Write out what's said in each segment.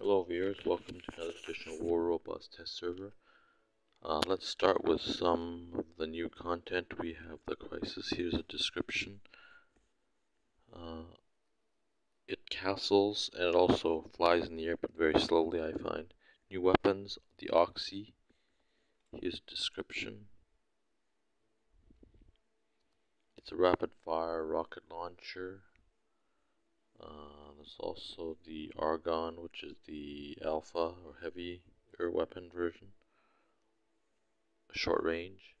Hello viewers, welcome to another edition of War Robots test server. Uh, let's start with some of the new content. We have the crisis, here's a description. Uh, it castles and it also flies in the air but very slowly I find. New weapons, the Oxy, here's a description. It's a rapid fire rocket launcher. Uh, there's also the Argon, which is the alpha or heavy air weapon version, short range.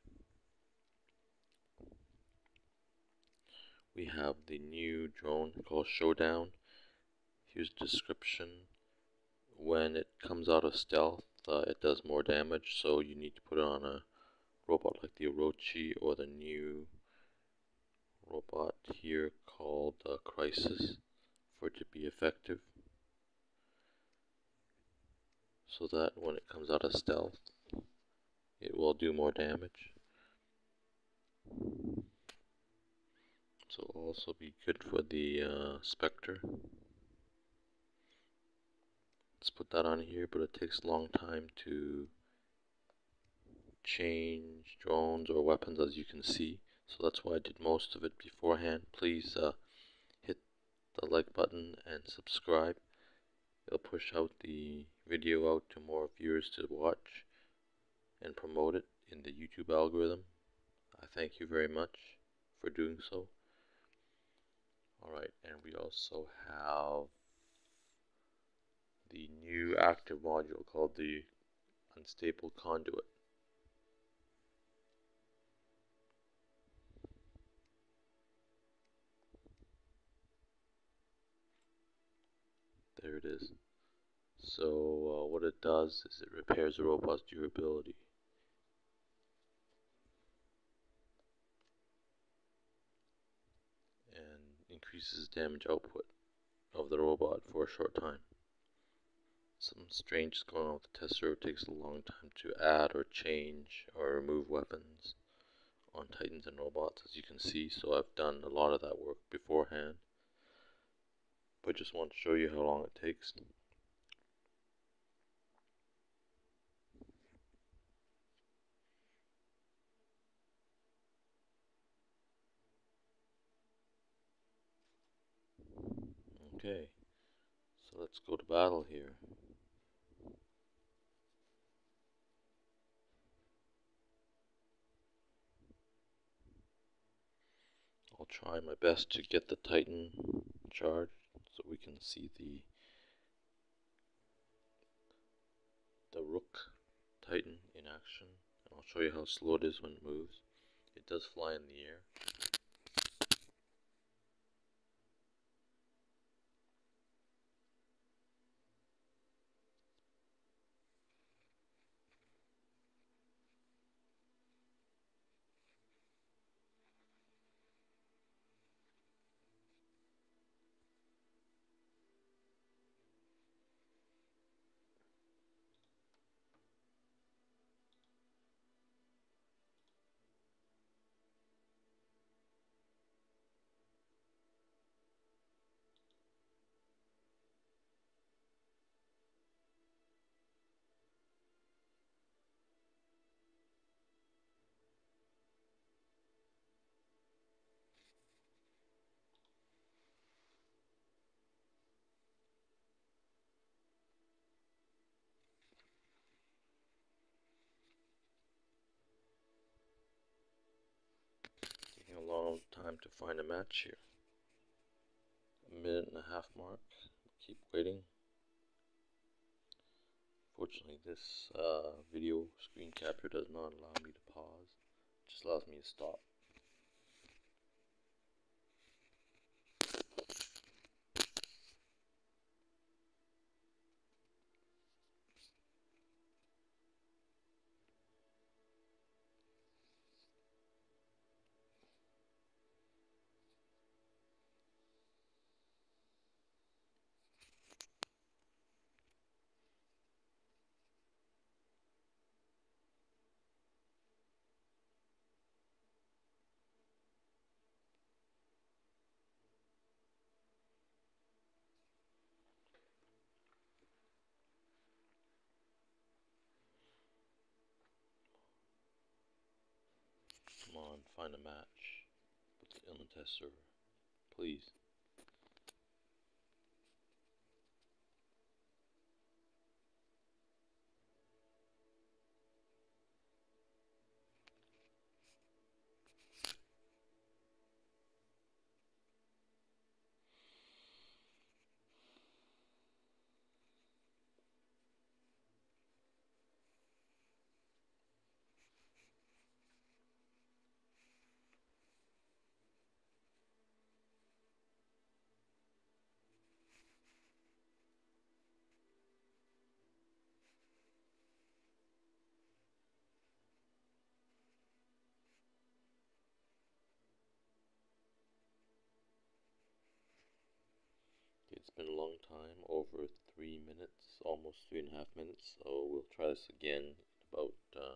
We have the new drone called Showdown. Here's description. When it comes out of stealth, uh, it does more damage, so you need to put it on a robot like the Orochi or the new robot here called uh, Crisis for it to be effective. So that when it comes out of stealth it will do more damage. So also be good for the uh, Spectre. Let's put that on here but it takes a long time to change drones or weapons as you can see. So that's why I did most of it beforehand. Please uh, the like button and subscribe. It'll push out the video out to more viewers to watch and promote it in the YouTube algorithm. I thank you very much for doing so. Alright, and we also have the new active module called the Unstable Conduit. It is. So uh, what it does is it repairs the robot's durability. And increases damage output of the robot for a short time. Something strange is going on with the test server. It takes a long time to add or change or remove weapons on Titans and robots as you can see. So I've done a lot of that work beforehand but just want to show you how long it takes. Okay, so let's go to battle here. I'll try my best to get the Titan charged so we can see the the Rook Titan in action and I'll show you how slow it is when it moves. It does fly in the air. a long time to find a match here. A minute and a half mark. Keep waiting. Fortunately, this uh, video screen capture does not allow me to pause. It just allows me to stop. Come on, find a match. Put the test server. Please. been a long time, over three minutes, almost three and a half minutes, so we'll try this again about uh,